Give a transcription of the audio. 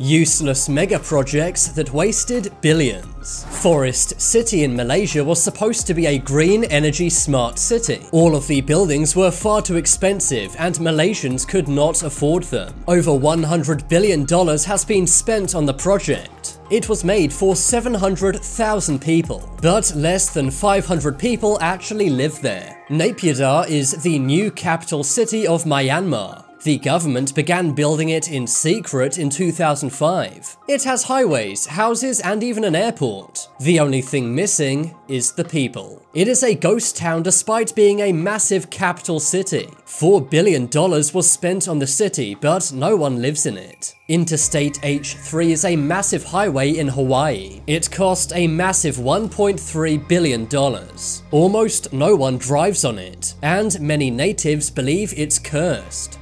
Useless mega projects that wasted billions. Forest City in Malaysia was supposed to be a green energy smart city. All of the buildings were far too expensive and Malaysians could not afford them. Over $100 billion has been spent on the project. It was made for 700,000 people, but less than 500 people actually live there. Naypyidaw is the new capital city of Myanmar. The government began building it in secret in 2005. It has highways, houses, and even an airport. The only thing missing is the people. It is a ghost town despite being a massive capital city. $4 billion was spent on the city, but no one lives in it. Interstate H3 is a massive highway in Hawaii. It cost a massive $1.3 billion. Almost no one drives on it, and many natives believe it's cursed.